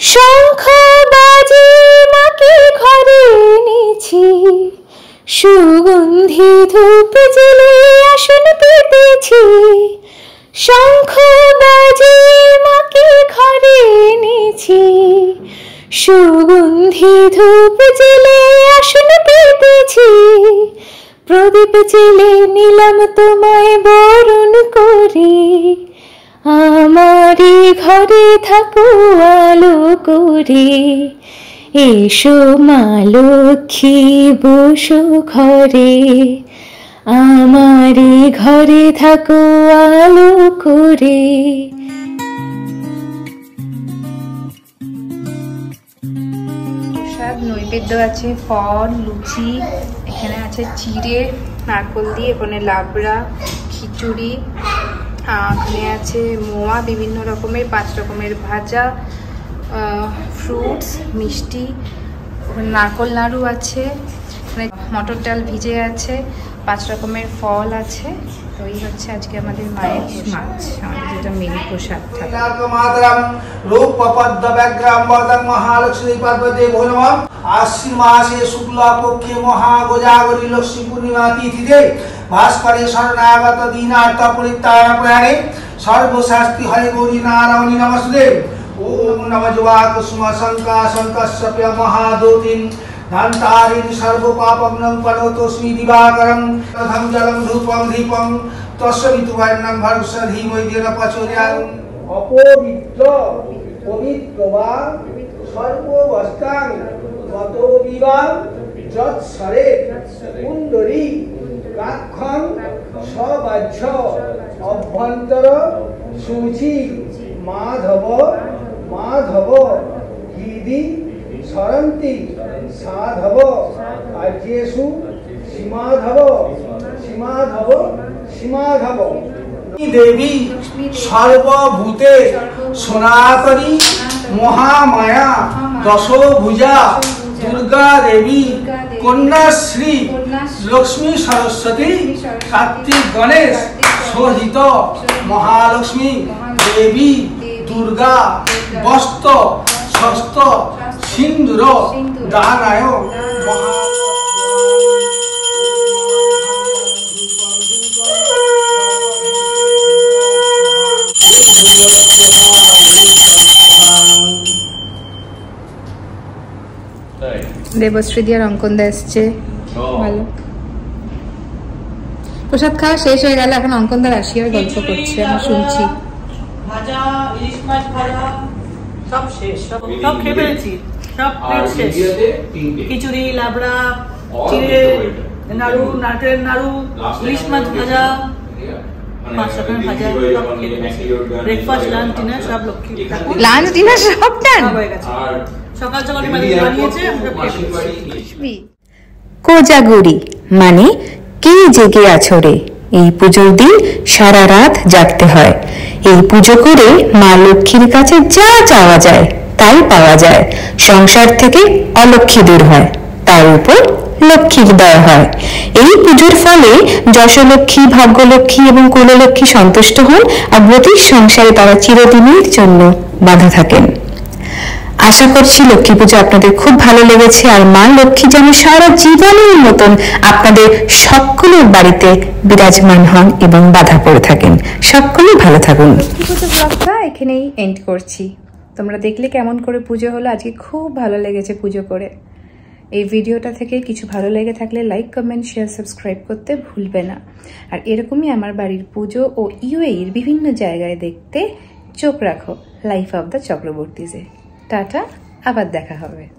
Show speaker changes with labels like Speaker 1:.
Speaker 1: শঙ্খ বাজে মাকে ঘরে এনেছি। সুগন্ধি ধূপ জেলে আসন পেতেছি। শঙ্খ বাজে মাকে ঘরে এনেছি। সুগন্ধি ধূপ জেলে আসন পেতেছি। প্রদীপ জেলে নিলাম তোমায় বরণ করে। আমারই ঘরে থাকো আলো করে। এসো মা লক্ষ্মী, বসো ঘরে। আমারই ঘরে থাকো আলো করে।
Speaker 2: নৈবেদ্য আছে, ফল, লুচি, এখানে আছে চিড়ে, নারকল দিয়ে এখানে লাবড়া, খিচুড়ি। এখানে আছে মোয়া বিভিন্ন রকমের পাঁচ রকমের ভাজা ফ্রুটস মিষ্টি নারকল নাড়ু আছে। মটর ডাল ভিজে আছে পাঁচ রকমের ফল আছে তো এই হচ্ছে আজকে আমাদের মায়ের মাছ আমাদের যেটা মেন প্রসাদ
Speaker 3: মহালক্ষ্মী পার্বতী আশ্বিন মাসে শুক্লা পক্ষে মহাগোজাগরী লক্ষ্মী পূর্ণিমা তিথিতে ভাস্করে শরণাগত দীনার্থ পরিত্রাণ প্রয়াণে সর্বশাস্তি হরে গৌরী নারায়ণী নমস্তে ওম নম যুবা কুসুম শঙ্কা শঙ্কস্যপ্য ধান্তারিণ সর্বপাপগ্নং পরতস্মি দিবাকরং তথম জলম ধূপম ধীপম, তস্য ঋতুবর্ণং ভর্ষ ধীমৈর্যেন প্রচোদয়াৎ অপবিত্র, পবিত্র বা সর্ববস্তাং গত বিবাহ যৎসরে কুণ্ডরী কাক্ষং সবাহ্য অভ্যন্তর সূচি, মাধব মাধব। সরন্তি সাধব কার্যেষু সীমাধব সীমাধব সীমাধব। দেবী, সর্বভূতে সনাতনী মহামায়া, দশভুজা, দুর্গা দেবী, কন্যাশ্রী, লক্ষ্মী সরস্বতী কার্তিক গণেশ সহিত মহালক্ষ্মী দেবী, দুর্গা, বস্ত্র ষষ্ঠ সিন্দুর
Speaker 4: তাই?
Speaker 2: দেবশ্রী দিয়ে অঙ্কনদা এসছে। ভালো। প্রসাদ খাওয়া শেষ হয়ে গেল এখন অঙ্কনদার আসিয়ার গল্প করছে আমি শুনছি।
Speaker 5: ভাজা ইলিশ মাছ ভাজা সব শেষ সব খেয়ে ফেলেছি। সব প্লেট শেষ খিচুড়ি লাবড়া চিড়ে নাড়ু নারকেলের নাড়ু ইলিশ মাছ ভাজা পাঁচ রকমের ব্রেকফাস্ট লাঞ্চ ডিনার সব লক্ষ্মী।
Speaker 2: লাঞ্চ ডিনার সব ডান
Speaker 5: সকাল সকাল বানিয়েছে
Speaker 1: কোজাগরি মানে কে জেগে আছো রে? এই পুজোর দিন সারা রাত জাগতে হয়। এই পুজো করে মা লক্ষ্মীর কাছে যা চাওয়া যায়। তাই পাওয়া যায়। সংসার থেকে অলক্ষ্মী দূর হয়, তার উপর লক্ষ্মীর দয়া হয়। এই পুজোর ফলে যশলক্ষ্মী ভাগ্যলক্ষ্মী এবং কুললক্ষ্মী সন্তুষ্ট হন আর ব্রতির সংসারে তারা চিরদিনের জন্য বাধা থাকেন। আশা করছি লক্ষ্মী পুজো আপনাদের খুব ভালো লেগেছে আর মা লক্ষ্মী যেন সারা জীবনের মতন আপনাদের সকলের বাড়িতে বিরাজমান হন এবং বাধা পড়ে থাকেন। সকলেই ভালো থাকুন।
Speaker 2: এখানেই এন্ড করছি। তোমরা দেখলে কেমন করে পুজো হলো। আজকে খুব ভালো লেগেছে পুজো করে। এই ভিডিওটা থেকে কিছু ভালো লেগে থাকলে লাইক কমেন্ট শেয়ার সাবস্ক্রাইব করতে ভুলবে না। আর এরকমই আমার বাড়ির পুজো ও ইউএইর বিভিন্ন জায়গায় দেখতে চোখ রাখো। লাইফ অব দ্য চক্রবর্তীজে টাটা, আবার দেখা হবে।